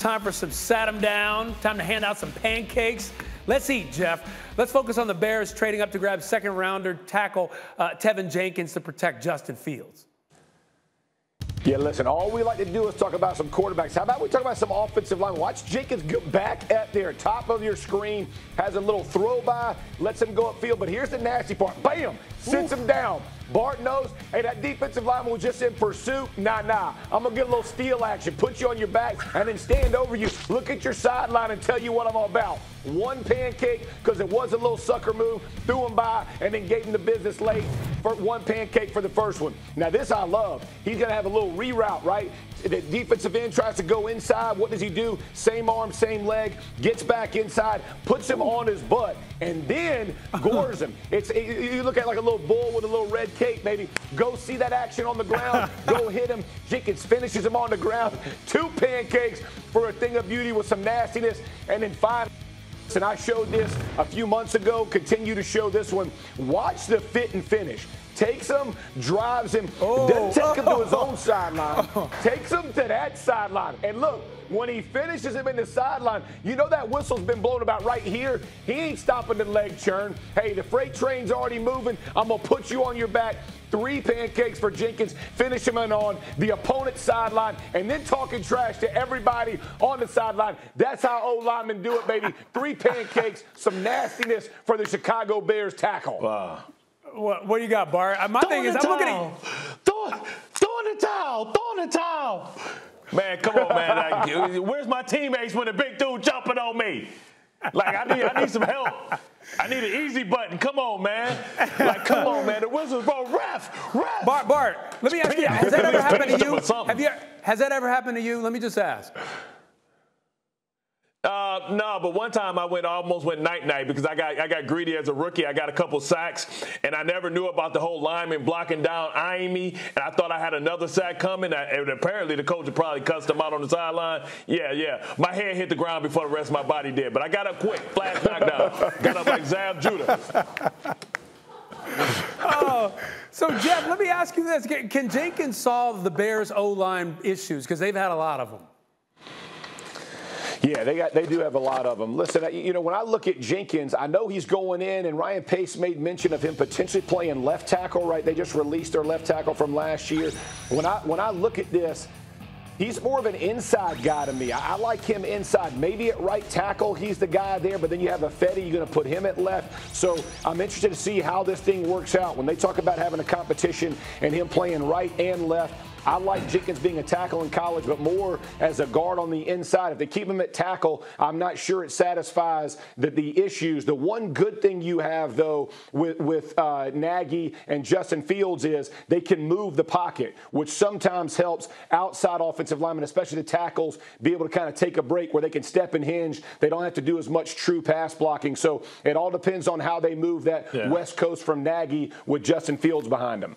Time for some sat 'em down. Time to hand out some pancakes. Let's eat, Jeff. Let's focus on the Bears trading up to grab second rounder tackle uh, Teven Jenkins to protect Justin Fields. Yeah, listen, all we like to do is talk about some quarterbacks. How about we talk about some offensive line? Watch Jenkins go back at their top of your screen, has a little throw by, lets him go upfield. But here's the nasty part. Bam! Sits him down. Bart knows, hey, that defensive lineman was just in pursuit. Nah, nah. I'm going to get a little steal action, put you on your back, and then stand over you, look at your sideline, and tell you what I'm all about. One pancake, because it was a little sucker move, threw him by, and then gave him the business late for one pancake for the first one. Now, this I love. He's going to have a little reroute, right? The defensive end tries to go inside. What does he do? Same arm, same leg, gets back inside, puts him on his butt, and then gores him. It's You look at like a little bull with a little red maybe. Go see that action on the ground. go hit him. Jenkins finishes him on the ground. Two pancakes for a thing of beauty with some nastiness. And then five. and I showed this a few months ago, continue to show this one. Watch the fit and finish takes him, drives him, oh. doesn't take him to his own sideline, takes him to that sideline. And look, when he finishes him in the sideline, you know that whistle's been blown about right here. He ain't stopping the leg churn. Hey, the freight train's already moving. I'm going to put you on your back. Three pancakes for Jenkins, finish him in on the opponent's sideline, and then talking trash to everybody on the sideline. That's how old linemen do it, baby. Three pancakes, some nastiness for the Chicago Bears tackle. Wow. What, what do you got, Bart? Uh, my throw thing is, I'm looking at throw, throw in the towel, throw in the towel. Man, come on, man. Like, where's my teammates when the big dude jumping on me? Like, I need, I need some help. I need an easy button. Come on, man. Like, come on, man. The whistle's bro. Ref, ref. Bart, Bart. Let me ask you. Has that ever happened to you? Have you? Has that ever happened to you? Let me just ask. Uh, no, but one time I went almost went night night because I got I got greedy as a rookie. I got a couple sacks, and I never knew about the whole lineman blocking down, eyeing me, and I thought I had another sack coming. And apparently the coach had probably cussed him out on the sideline. Yeah, yeah. My head hit the ground before the rest of my body did, but I got up quick, flash knockdown, got up like Zab Judah. oh, so Jeff, let me ask you this: Can Jenkins solve the Bears' O line issues because they've had a lot of them? Yeah, they got they do have a lot of them. Listen, you know when I look at Jenkins, I know he's going in, and Ryan Pace made mention of him potentially playing left tackle. Right, they just released their left tackle from last year. When I when I look at this. He's more of an inside guy to me. I, I, like him inside. Maybe at right tackle, he's the guy there, but then you have Ifedi, you're going to put him at left. So I'm interested to see how this thing works out. When they talk about having a competition and him playing right and left, I like Jenkins being a tackle in college, but more as a guard on the inside. If they keep him at tackle, I'm not sure it satisfies the, the issues. The one good thing you have, though, with, with uh, Nagy and Justin Fields is they can move the pocket, which sometimes helps outside offensive linemen, especially the tackles, be able to kind of take a break where they can step and hinge. They don't have to do as much true pass blocking. So it all depends on how they move that yeah. West Coast from Nagy with Justin Fields behind them.